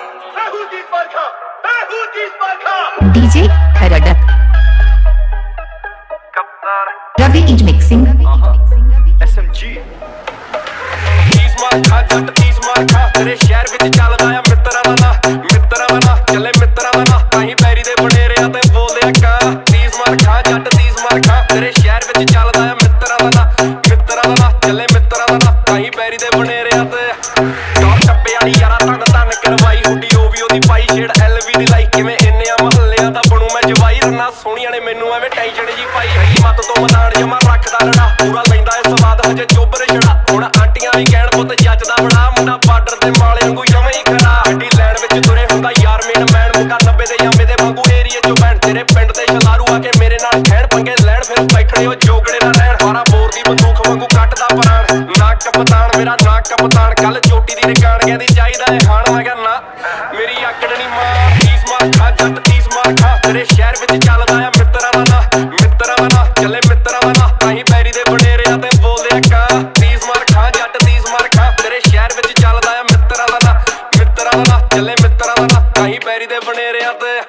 Behudi Sparka! Behudi Sparka! DJ Kharadat. Ravi is ਜੱਟ ਤੀਸ ਮਾਰ ਤੇਰੇ ਸ਼ਹਿਰ ਵਿੱਚ ਚੱਲਦਾ ਆ ਮਿੱਤਰਾਂ ਦਾ ਨਾ ਮਿੱਤਰਾਂ ਦਾ ਨਾ ਚੱਲੇ ਮਿੱਤਰਾਂ ਦਾ ਨਾ ਤਾਹੀਂ ਪੈਰੀ ਦੇ ਬਣੇ ਰਿਆ ਤੇ ਬੋਲਦੇ ਆ ਕਾ ਤੀਸ ਮਾਰ ਜੱਟ ਤੀਸ ਮਾਰ ਤੇਰੇ ਸ਼ਹਿਰ ਵਿੱਚ ਚੱਲਦਾ ਆ ਮਿੱਤਰਾਂ ਦਾ ਨਾ ਮਿੱਤਰਾਂ ਦਾ ਨਾ ਚੱਲੇ ਮਿੱਤਰਾਂ ਦਾ ਨਾ ਤਾਹੀਂ ਪੈਰੀ ਦੇ ਬਣੇ ਰਿਆ ਯਾਰਾ ਤਨ ਤਨ ਕਰਵਾਈ ਹੁੱਡੀ ਉਹ ਵੀ ਉਹਦੀ ਪਾਈ ਛੇੜ। ਐਲਵੀ ਦੀ ਲਾਈ ਕਿਵੇਂ ਇੰਨੇ ਆ ਮਹੱਲਿਆਂ ਦਾ ਬਣੂ ਮੈਂ ਜਵਾਈ। ਰੰਨਾ ਸੋਹਣੀਆਂ ਨੇ ਮੈਨੂੰ ਐਵੇਂ ਟੈਨਸ਼ਨ ਜੀ ਪਾਈ। ਹੈਗੀ ਮੱਤ ਤੋਂ ਮਦਾਨ ਜਮਾ ਰੱਖਦਾ ਲੜਾ ਪੂਰਾ ਲੈਂਦਾ ਏ ਸਵਾਦ ਹਜੇ ਚੋਬਰ ਛੜਾ। ਹੁਣ ਆਂਟੀਆਂ ਵੀ ਕਹਿਣ ਪੁੱਤ ਜੱਜਦਾ ਬੜਾ ਮੁੰਡਾ ਬਾਰਡਰ ਤੇ ਮਾਲੇ ਵਾਂਗੂ ਜਮੇ ਹੀ ਖੜਾ। ਹੱਡੀ ਲੈਣ ਵਿੱਚ ਤੁਰੇ ਹੁੰਦਾ ਯਾਰ ਮੇਨ ਮੈਨ ਮੁੰਡਾ 90 ਦੇ ਯਾਮੇ ਦੇ ਵਾਂਗੂ ਏਰੀਏ ਚੋਂ ਬੈਣ ਤੇਰੇ ਪਿੰਡ ਦੇ ਸ਼ਲਾਰੂ ਆ ਕੇ ਮੇਰੇ ਨਾਲ ਖੈਣ ਪੰਗੇ ਲੈਣ, ਫਿਰ ਬੈਠਣੇ ਉਹ ਜੋਗੜੇ ਨਾ ਰਹਿਣ। ਸਾਰਾ ਬੋਰ ਦੀ ਬੰਦੂਕ ਕਪਤਾਨ, ਮੇਰਾ ਨਾ ਕਪਤਾਨ ਕੱਲ ਚੋਟੀ ਦੀ ਰਿਕਾਣ ਕਹਿੰਦੀ ਚਾਹੀਦਾ ਏ ਖਾਣ ਮੈਂ ਕਹਿੰਦਾ ਨਾ ਮੇਰੀ ਆਕੜ ਨਹੀਂ ਮਾਰ 30 ਮਾਰ ਖਾ, ਜੱਟ 30 ਮਾਰ ਖਾ, ਤੇਰੇ ਸ਼ਹਿਰ ਵਿੱਚ ਚੱਲਦਾ ਆ ਮਿੱਤਰਾਂ ਦਾ ਨਾ, ਮਿੱਤਰਾਂ ਦਾ ਨਾ, ਚੱਲੇ ਮਿੱਤਰਾਂ ਦਾ ਨਾ ਤਾਹੀਂ ਪੈਰੀ ਦੇ ਬਡੇਰਿਆਂ ਤੇ ਬੋਲਦੇ ਆ ਕਾ। 30 ਮਾਰ ਖਾ, ਜੱਟ 30 ਮਾਰ ਖਾ, ਤੇਰੇ ਸ਼ਹਿਰ ਵਿੱਚ ਚੱਲਦਾ ਆ ਮਿੱਤਰਾਂ ਦਾ ਨਾ, ਮਿੱਤਰਾਂ ਦਾ ਨਾ, ਚੱਲੇ ਮਿੱਤਰਾਂ ਦਾ ਨਾ ਤਾਹੀਂ ਪੈਰੀ ਦੇ ਬਡੇਰਿਆਂ ਤੇ